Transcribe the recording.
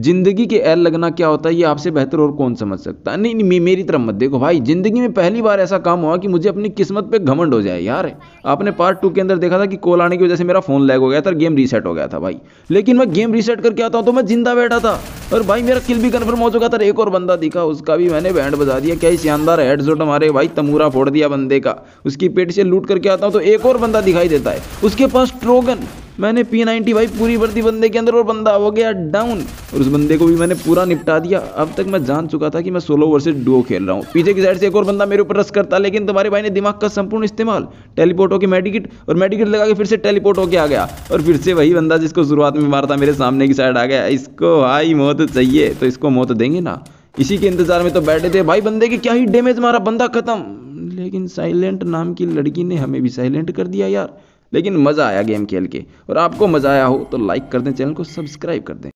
ज़िंदगी के एल लगना क्या होता है, ये आपसे बेहतर और कौन समझ सकता है? नहीं नहीं मेरी तरफ़ मत देखो भाई। ज़िंदगी में पहली बार ऐसा काम हुआ कि मुझे अपनी किस्मत पे घमंड हो जाए, यार। आपने पार्ट टू के अंदर देखा था कि कॉल आने की वजह से मेरा फ़ोन लैग हो गया था गेम रीसेट हो गया था भाई। लेकिन मैं गेम रीसेट करके आता हूँ तो मैं ज़िंदा बैठा था। और भाई, मेरा किल भी कन्फर्म हो चुका था एक और बंदा दिखा, उसका भी मैंने बैंड बजा दिया। क्या शानदार हेड जोट हमारे भाई तमूरा फोड़ दिया बंदे का? उसकी पेट से लूट करके आता हूँ तो एक और बंदा दिखाई देता है। उसके पास ट्रोगन मैंने पी नाइनटी भाई पूरी वर्दी बंदे के अंदर और बंदा हो गया डाउन और उस बंदे को भी मैंने पूरा निपटा दिया। अब तक मैं जान चुका था कि मैं सोलो वर्सेस डुओ खेल रहा हूँ। पीछे की साइड से एक और बंदा मेरे ऊपर रस करता, लेकिन तुम्हारे भाई ने दिमाग का संपूर्ण इस्तेमाल टेलीपोर्ट होकर मेडिकिट और मेडिकिट लगा के फिर से टेलीपोर्ट होकर आ गया। और फिर से वही बंदा जिसको शुरुआत में मारता मेरे सामने की साइड आ गया। इसको भाई मौत चाहिए तो इसको मौत देंगे ना। इसी के इंतज़ार में तो बैठे थे। भाई बंदे के क्या ही डैमेज मारा, बंदा खत्म। लेकिन साइलेंट नाम की लड़की ने हमें भी साइलेंट कर दिया यार। लेकिन मज़ा आया गेम खेल के। और आपको मज़ा आया हो तो लाइक कर दें, चैनल को सब्सक्राइब कर दें।